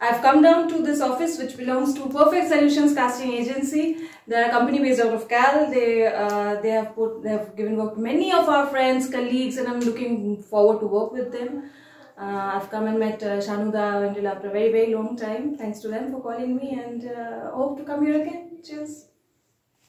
I've come down to this office which belongs to Perfect Solutions Casting Agency. They're a company based out of Cal. They uh, they have put they have given work to many of our friends, colleagues, and I'm looking forward to work with them. Uh, I've come and met uh, Shanuda until after a very very long time. Thanks to them for calling me, and uh, hope to come here again. Cheers.